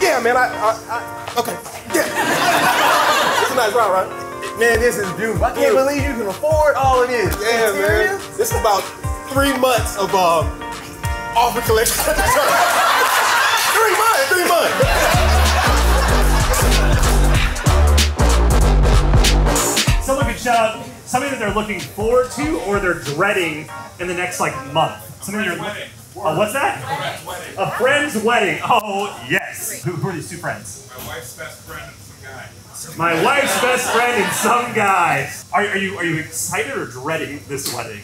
Yeah, man, I, I, I okay, yeah. it's a nice ride, right? Man, this is beautiful. I can't Dude. believe you can afford all of this. Yeah, Interior? man. This is about three months of um, offer collection at the church. three months, three months. Someone could shout out something that they're looking forward to or they're dreading in the next like month. Something you're. wedding. Oh, what's that? Friend's wedding. A friend's wedding. Oh yes. Who, who are these two friends? My wife's best friend and some guy. My wife's best friend and some guy. Are, are you are you excited or dreading this wedding?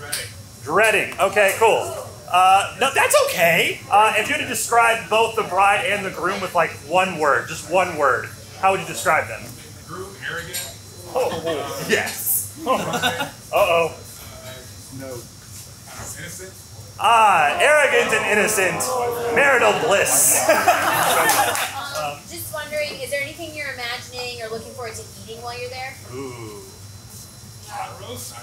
Ready. Dreading. Okay, cool. Uh, no, that's okay. Uh, if you had to describe both the bride and the groom with like one word, just one word, how would you describe them? The Groom, arrogant. Oh, yes. Uh oh. No. Innocent. Ah, arrogant and innocent. Marital bliss. Just wondering, is there anything you're imagining or looking forward to eating while you're there? Ooh. Pot roast.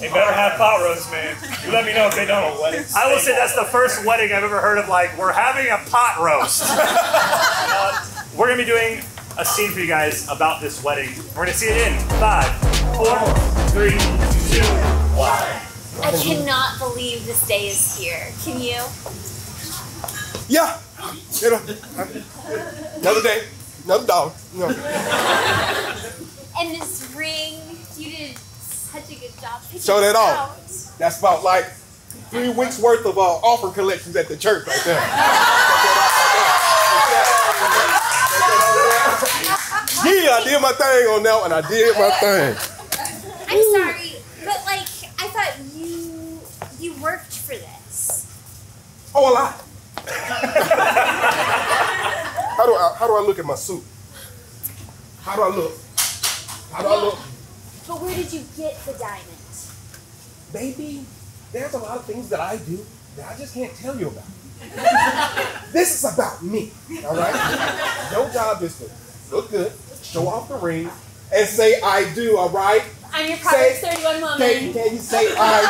They better have pot roast, man. You let me know if they don't. I will say that's the first wedding I've ever heard of. Like, we're having a pot roast. Uh, we're gonna be doing a scene for you guys about this wedding. We're gonna see it in five, four, three, two, one. I cannot believe this day is here. Can you? Yeah. You know, another day, another dollar. Know. And this ring, you did such a good job. Show that off. That's about like three weeks worth of uh, offer collections at the church right there. Yeah, I did my thing on that one. I did my thing. I'm sorry, but like, I thought you you worked for this. Oh, a lot. how do I how do I look at my suit? How do I look? How do I look? But where did you get the diamond? Baby, there's a lot of things that I do that I just can't tell you about. this is about me, all right? Your job is to look good, show off the ring, and say I do, all right? I'm your Proverbs Say- 31 woman. Can, can you say I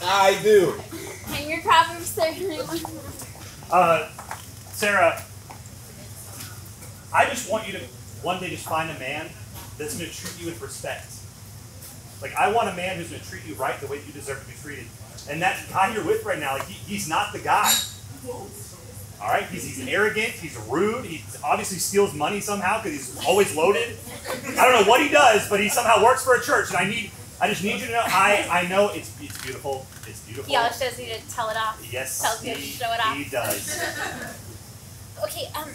do? I do. I'm your Proverbs 31 woman. Uh, Sarah, I just want you to one day just find a man that's going to treat you with respect. Like I want a man who's going to treat you right the way you deserve to be treated. And that guy you're with right now, like he, he's not the guy. All right, he's, he's arrogant, he's rude, he obviously steals money somehow because he's always loaded. I don't know what he does, but he somehow works for a church. And I need, I just need you to know, I, I know it's, it's beautiful, it's beautiful. He always shows me to tell it off. Yes, Tells me to he, show it off. he does. Okay, um,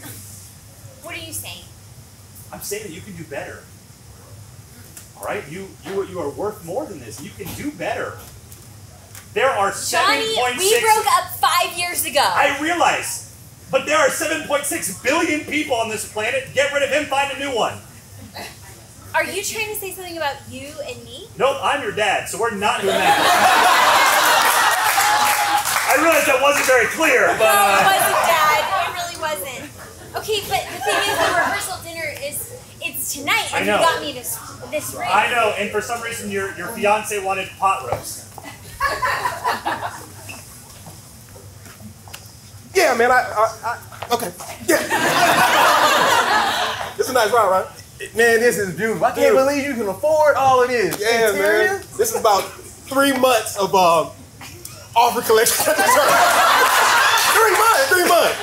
what are you saying? I'm saying that you can do better. All right, you you you are worth more than this. You can do better. There are seven Johnny, we broke up five years ago. I realize, but there are seven point six billion people on this planet. Get rid of him. Find a new one. Are you trying to say something about you and me? Nope, I'm your dad, so we're not doing that. I realize that wasn't very clear, but No, uh, it uh, wasn't, Dad. It really wasn't. Okay, but the thing is, the rehearsal dinner is it's tonight, I and know. you got me this this ring. I know. And for some reason, your your fiance wanted pot roast. Yeah, man, I, I, I okay, yeah. it's a nice ride, right? Man, this is beautiful. I can't Dude. believe you can afford all of this. Yeah, Interior? man. This is about three months of um, offer collection at the church. three months, three months.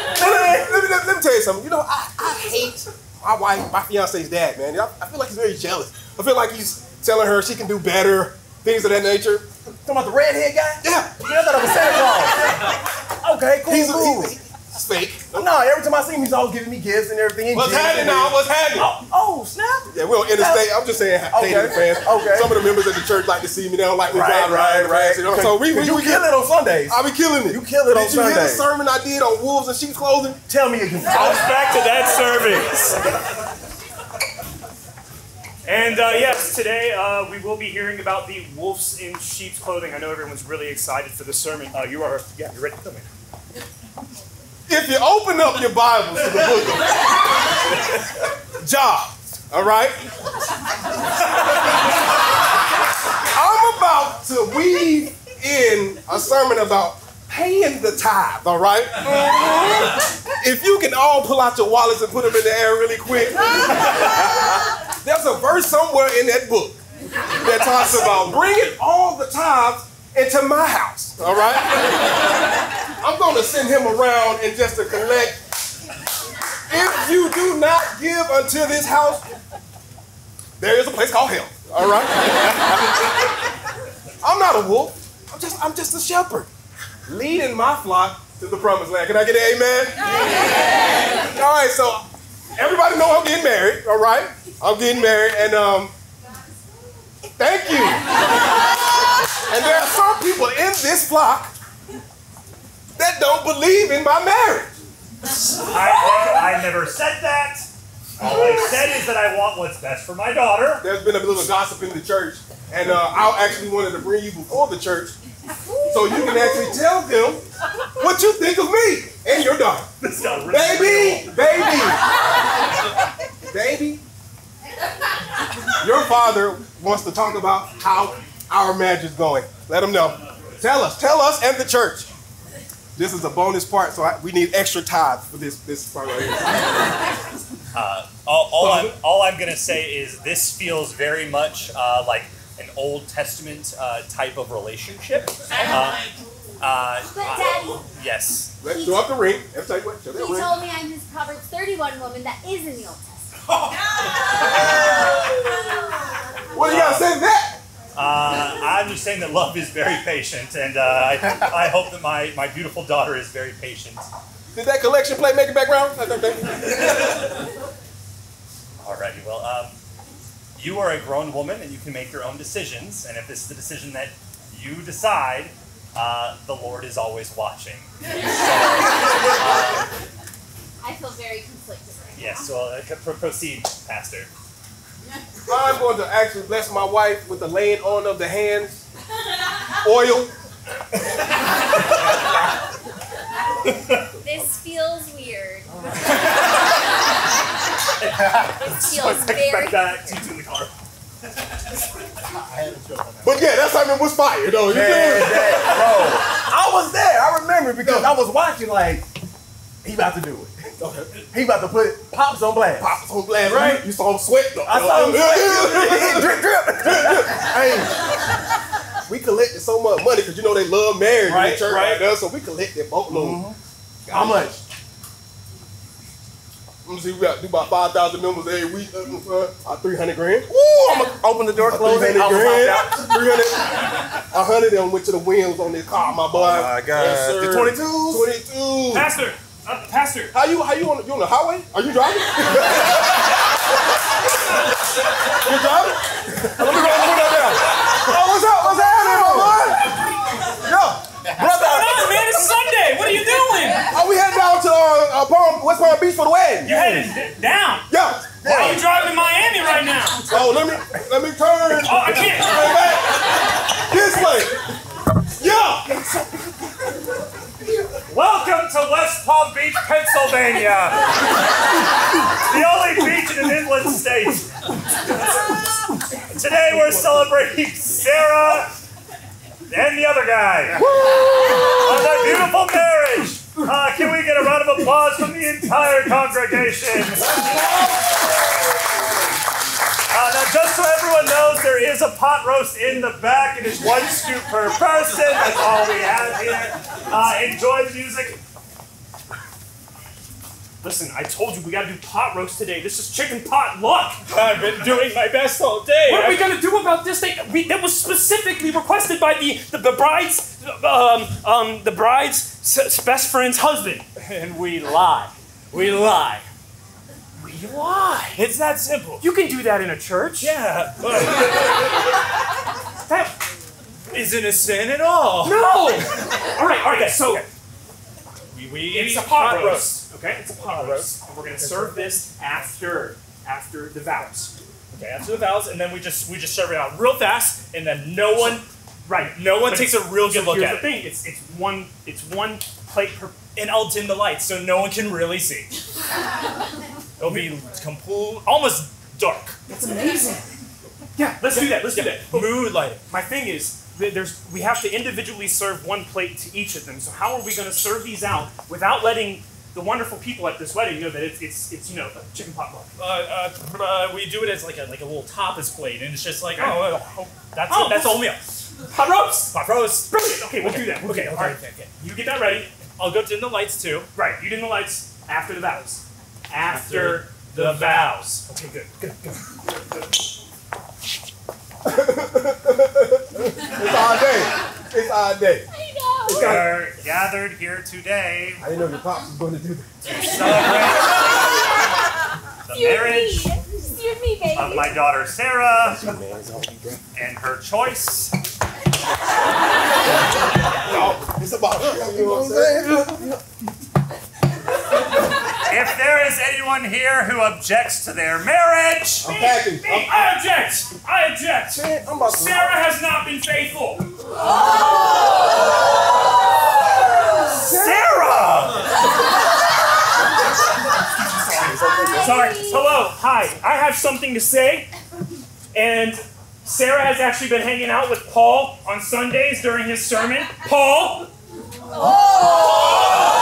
Let me, let, let me tell you something. You know, I, I hate my wife, my fiance's dad, man. I, I feel like he's very jealous. I feel like he's telling her she can do better, things of that nature. Talking about the redhead guy? Yeah, Man, I thought I was Santa Claus. okay, cool, he's, cool. he's, he's fake. no, every time I see him, he's always giving me gifts and everything. What's happening now? What's happening? Oh, snap. Yeah, we're on interstate. I'm just saying, Okay, okay. fans. okay. Some of the members at the church like to see me. They don't like me Right, driving right, around. right. You know, so we, we, you we kill it on Sundays. I be killing it. You kill it on Sundays. Did you hear the sermon I did on wolves and sheep's clothing? Tell me again. Goes back to that service. And uh, yes, today uh, we will be hearing about the wolves in sheep's clothing. I know everyone's really excited for the sermon. Uh, you are, yeah, you're ready. Come here. If you open up your Bibles to the book of Job, all right? I'm about to weave in a sermon about paying the tithe, all right? if you can all pull out your wallets and put them in the air really quick, there's a verse somewhere in that book that talks about bringing all the tithes into my house, all right? I'm going to send him around and just to collect. If you do not give unto this house, there is a place called hell, all right? I'm not a wolf. I'm just, I'm just a shepherd leading my flock to the promised land. Can I get an amen? All right, so everybody know I'm getting married, all right? I'm getting married, and um, thank you. And there are some people in this flock don't believe in my marriage. I, I never said that. All I said is that I want what's best for my daughter. There's been a little gossip in the church, and uh, I actually wanted to bring you before the church so you can actually tell them what you think of me and your daughter. This got really Baby, baby, baby. Your father wants to talk about how our marriage is going. Let him know. Tell us, tell us, and the church. This is a bonus part, so I, we need extra tithes for this this part right here. Uh, all, all, I'm, all I'm gonna say is this feels very much uh, like an Old Testament uh, type of relationship. Uh, uh, But Daddy, yes. Let's show up the ring. Let's tell you what, show that he ring. told me I'm his Proverbs 31 woman that is in the Old Testament. What do you got to say to that? Uh, I'm just saying that love is very patient, and uh, I, I hope that my, my beautiful daughter is very patient. Did that collection plate make it back round? Alrighty, well, um, you are a grown woman and you can make your own decisions, and if this is the decision that you decide, uh, the Lord is always watching. I feel very conflicted right now. Yes, so uh, pro- proceed, Pastor. I'm going to actually bless my wife with the laying on of the hands, oil. This feels weird. Oh. this feels very. Back back to in the car. But yeah, that's how it was fire, though. You Man, feel that- bro, I was there. I remember because I was watching like he about to do it. He about to put pops on blast. Pops on blast, right? You saw him sweat, though. I saw him sweat. drip, drip. Hey, we collected so much money because you know they love marriage in the church right. right there, so we collected boatload. How much? Let me see, we got do about 5,000 members every week. Uh, uh, 300 grand. Ooh, I'm gonna open the door, close it. 300 I was grand. out. 300. 100 of them went to the wheels on this car, my boy. Oh my God. Yes. The 22s? 22. Pastor, uh, Pastor, How you how you on you on the highway? Are you driving? you driving? Let me go let me go down. Oh, what's up? What's happening, my boy? Yo, brother. Oh, man, it's Sunday. What are you doing? Oh, we heading down to uh, uh, Palm, West Palm Beach for the wedding. You're headed d- down. Yeah. Why are you driving to Miami right now? Oh, let me let me turn. Oh, I can't. Turn back. This way. Yeah. Welcome to West Palm Beach, Pennsylvania. the only beach in an inland state. Today we're celebrating Sarah and the other guy on their beautiful marriage. Uh, can we get a round of applause from the entire congregation? Uh, now, just so everyone knows, there is a pot roast in the back. It is one scoop per person. That's all we have here. Uh, enjoy the music. Listen, I told you we gotta do pot roast today. This is chicken pot luck. I've been doing my best all day. What are we gonna do about this thing? We, that was specifically requested by the the, the bride's um um the bride's s- best friend's husband. And we lie. We lie. We lie. It's that simple. You can do that in a church. Yeah. that isn't a sin at all. No. all right. All right. So. We, we it's a pot roast. Okay, it's a pot roast. And we're gonna serve this after after the vows. Okay, after the vows, and then we just we just serve it out real fast, and then no one, right? No one takes a real good look at it. the thing: it's it's one it's one plate per, and I'll dim the lights so no one can really see. It'll be complete, almost dark. That's amazing. Yeah, let's do that. Let's do that. Mood lighting. My thing is, th- there's we have to individually serve one plate to each of them. So how are we going to serve these out without letting the wonderful people at this wedding know that it's it's, it's you know chicken pot luck? Uh, uh, uh, we do it as like a like a little tapas plate, and it's just like, oh, oh that's Oh, that's all meal. Hot roast. Pot roast. Brilliant. Okay, we'll do that. We'll Okay, okay, All right. okay, okay. You get that ready. I'll go dim the lights too. Right. You did the lights after the vows. After, the vows. Okay, Good. good. Good. Good. It's all day. It's all day. We are gathered here today I didn't know your pops was going to do that. to celebrate the Excuse marriage me. Me, baby. of my daughter Sarah Man, it's all you, bro. and her choice. It's about us. You know what I'm saying? If there is anyone here who objects to their marriage, I'm packing. Me, I object. I object. Man, I'm about to. Sarah has not been faithful. Sarah! Sorry. Hello. Hi. I have something to say. And Sarah has actually been hanging out with Paul on Sundays during his sermon. Paul. I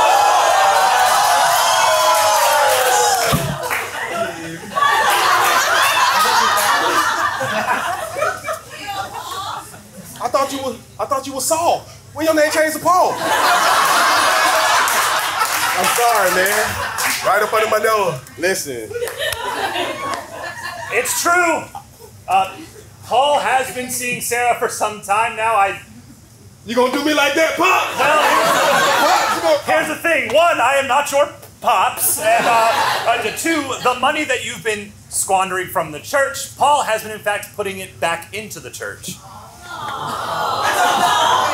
I thought you were Saul. When your name changed to Paul. I'm sorry, man. Right up under my nose. Listen, It's true. Uh, Paul has been seeing Sarah for some time now. I you gonna do me like that, Pop? well, Pop, here's the thing: one, I am not your pops, and uh, uh, two, the money that you've been squandering from the church, Paul has been in fact putting it back into the church.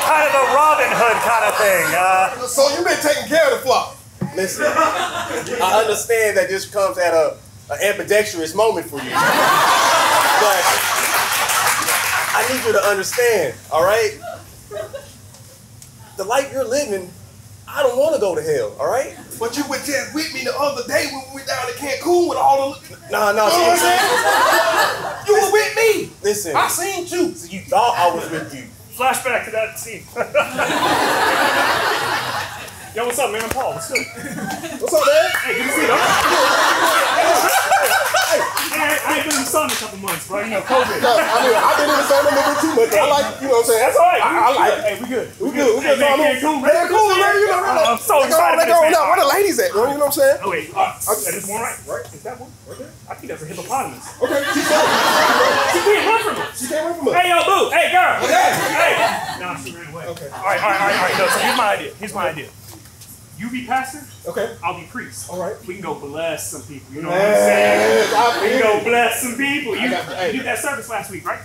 Kind of a Robin Hood kind of thing. Uh, So you've been taking care of the flock. Listen, I understand that this comes at a an ambidextrous moment for you, but I need you to understand. All right, the life you're living, I don't want to go to hell. All right. But you were just with me the other day when we went down to Cancun with all the. Nah, nah. You know what I'm saying? You were with me. Listen, I seen you. So you thought I was with you. Flashback to that scene. Yo, what's up, man? I'm Paul. What's good? What's up, man? Hey, good to see you. Hey, I, I ain't been in the sun a couple months, bro. You know, COVID. No, I mean, I've been in the sun a little bit too much. I like, you know what I'm saying? That's all right. I, I like it. Hey, we good. We good. We good. Hey, man, So, I mean, Cancun, man. man, cool, man. You know, I'm so they go, excited they for go this, now. Where the ladies at, bro? You know what I'm saying? Oh wait, uh, is this one right? Right? Is that one? Right there? I think that's a hippopotamus. Okay. She can't run from us. She can't run from us. Hey, yo, boo! Hey, girl! Okay. Hey! No, she ran away. Okay. All right, all right, all right, all right. No, so here's my idea. Here's my idea. You be pastor, Okay. I'll be priest. All right. We can go bless some people. You know what I'm saying? I We can go it. bless some people. You, got. Hey. you did that service last week, right?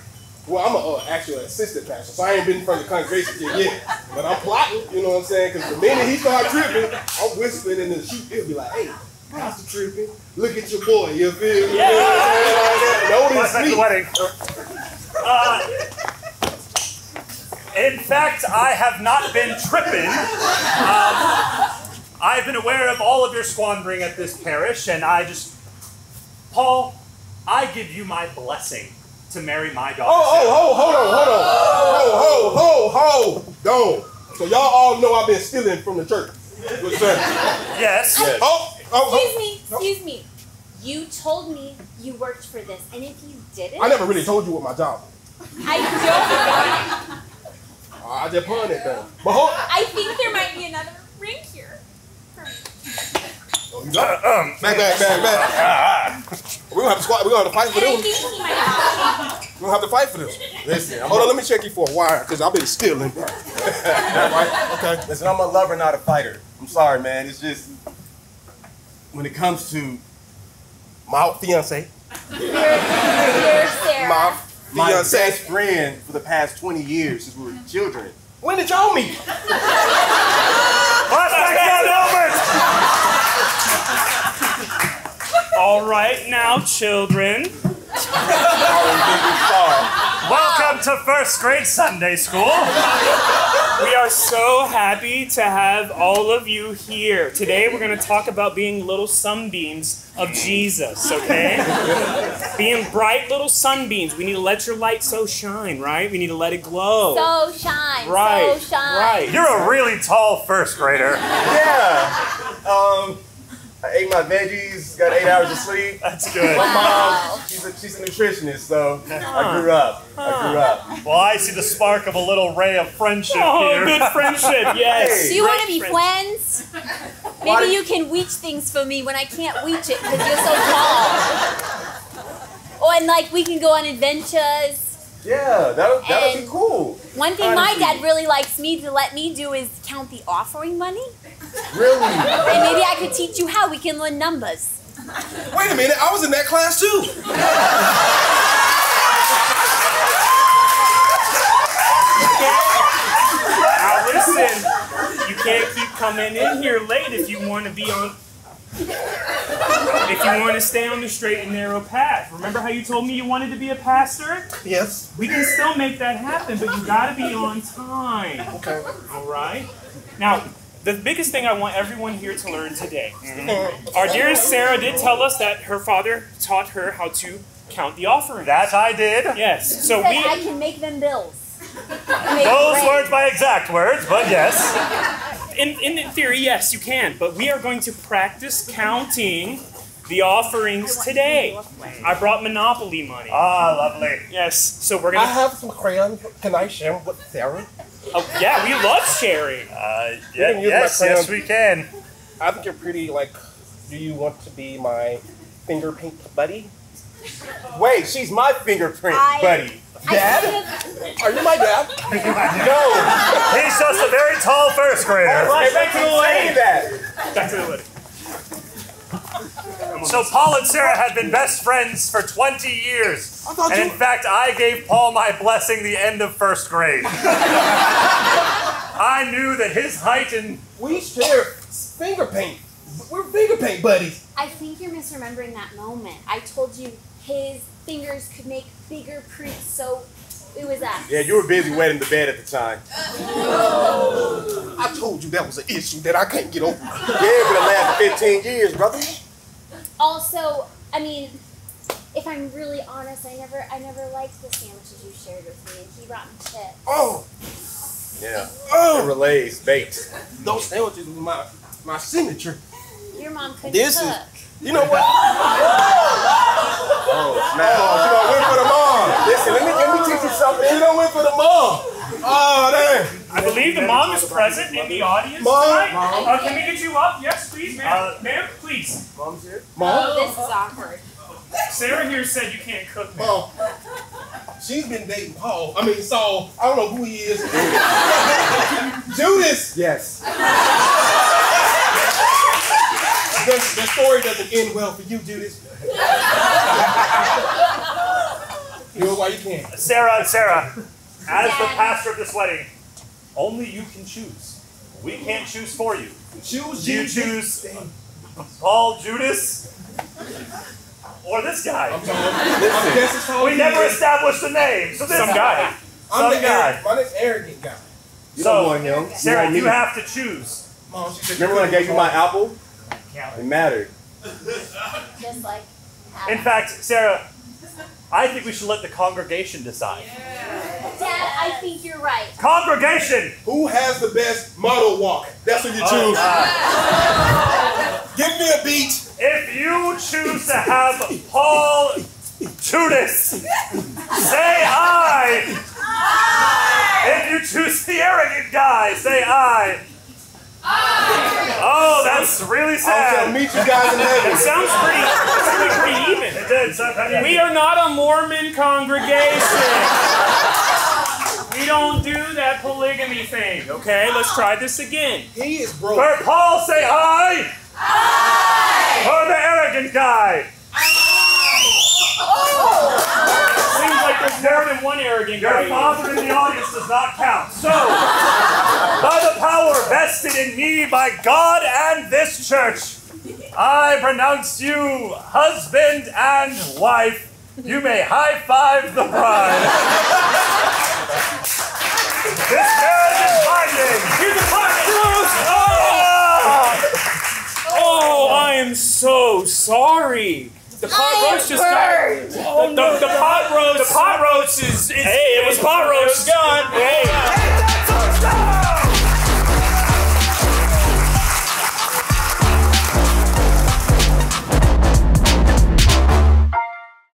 Well, I'm a uh, actual assistant pastor, so I ain't been in front of the congregation yet. yet. But I'm plotting, you know what I'm saying? Because the minute he start tripping, I'm whispering in the sheep. He'll be like, hey, Pastor tripping. Look at your boy. You feel me? You know what I'm saying? Like. Notice me. wedding. Uh, in fact, I have not been tripping. Um, I've been aware of all of your squandering at this parish, and I just, Paul, I give you my blessing to marry my daughter. Oh, oh, hold on, hold on. Ho, ho, ho, hold on. So y'all all know I've been stealing from the church. Good sir. Yes. Oh, oh, oh. Excuse me, excuse me. You told me you worked for this, and if you didn't, I never really told you what my job was. I don't. I just pawned it though. But hold I think there might be another ring here. for me. You. Back, back, back, back. We're gonna have to squat. We're gonna have to fight for And this. think he might have. We're gonna have to fight for this. Listen, hold on, let me check you for a wire, because I've been stealing. right? Okay. Listen, I'm a lover, not a fighter. I'm sorry, man. It's just when it comes to My fiance. You're, you're My my best friend for the past 20 years since we were children. When did y'all meet? Flashback to Albert. All right, now, children. Always been this far. Welcome to first grade Sunday school. We are so happy to have all of you here. Today we're going to talk about being little sunbeams of Jesus, okay? being bright little sunbeams. We need to let your light so shine, right? We need to let it glow. So shine. right. So shine. Right. You're a really tall first grader. Yeah. Um, I ate my veggies, got eight hours of sleep. That's good. My mom, she's a, she's a nutritionist, so I grew up. I grew up. Well, I see the spark of a little ray of friendship Oh, here. good friendship, yes. Do you want to be friend- friends? Maybe you can reach things for me when I can't reach it because you're so tall. Oh, and like we can go on adventures. Yeah, that would, that would be cool. One thing my dad really likes me to let me do is count the offering money. Really? And maybe I could teach you how we can learn numbers. Wait a minute, I was in that class too. Now listen, you can't keep coming in here late if you want to be on. If you want to stay on the straight and narrow path. Remember how you told me you wanted to be a pastor? Yes. We can still make that happen, but you gotta be on time. Okay. All right. Now, the biggest thing I want everyone here to learn today. Our dearest Sarah did tell us that her father taught her how to count the offering. That I did. Yes. So Said we. I can make them bills. Make Those rent. weren't my exact words, but yes. In, in theory, yes, you can, but we are going to practice counting the offerings today. I brought Monopoly money. Ah, lovely. Yes, so we're I gonna. I have some crayons. Can I share them with Sarah? Oh, yeah, we love sharing. Uh, can yeah, use my yes, yes, we can. I think you're pretty. Like, do you want to be my finger paint buddy? Wait, she's my fingerprint I- buddy. Dad? Are you my dad? No. He's just a very tall first grader. Right, back to the say lane. that. Back to the wedding. So Paul and Sarah had been best friends for 20 years. I thought And you. in fact, I gave Paul my blessing the end of first grade. I knew that his height and We share finger paint. We're finger paint buddies. I think you're misremembering that moment. I told you his fingers could make bigger prints, so it was that. Yeah, you were busy wetting the bed at the time. I told you that was an issue that I can't get over. Yeah, but it lasted 15 years, brother. Also, I mean, if I'm really honest, I never, I never liked the sandwiches you shared with me, and he brought me chips. Oh, Yeah. It oh, relays baked. those sandwiches were my my signature. Your mom couldn't This is- You know what? Oh, snap. Oh, you don't win for the mom. Listen, let me, let me teach you something. You don't win for the mom. Oh, damn. I believe the mom is present in the audience Mom? tonight. Mom? Uh, can we get you up? Yes, please, ma'am. Uh, ma'am, please. Mom's here. Mom, Oh, this is awkward. Sarah here said you can't cook. ma'am. mom. She's been dating Paul. I mean Saul. I don't know who he is. Judas. Yes. The, the story doesn't end well for you, Judas. Do it while you can. Sarah, Sarah, as the pastor of this wedding, only you can choose. We can't choose for you. Choose Do you choose Paul Judas or this guy? I'm sorry. I'm guessing We never is. established a name, so this Some guy. I'm some the guy. arrogant- My next arrogant guy. You So, don't want him. Sarah, want you have to choose. Mom, she said Remember when I gave you my apple? It mattered. Just like. In fact, Sarah, I think we should let the congregation decide. Dad, I think you're right. Congregation! Who has the best model walk? That's what you oh, choose. Give me a beat. If you choose to have Paul Judas, say aye. If you choose the arrogant guy, say aye. Oh, that's really I'll sad. meet you guys in heaven. It Sounds pretty, sounds pretty even. It did. so- We are not a Mormon congregation. We don't do that polygamy thing, okay? Let's try this again. He is broke. For Paul, say aye. Aye. For oh, the arrogant guy. Oh! Seems like there's more than one arrogant Your guy. here. father in the audience does not count. So, by the power vested in me by God and this church, I pronounce you husband and wife you may high five the bride. this marriage is binding. Here's the pot roast! Oh! oh, I am so sorry. The pot roast just burned. got. Oh, no, the, the pot roast. The pot roast is. is hey, it was pot roast. It was gone. Hey.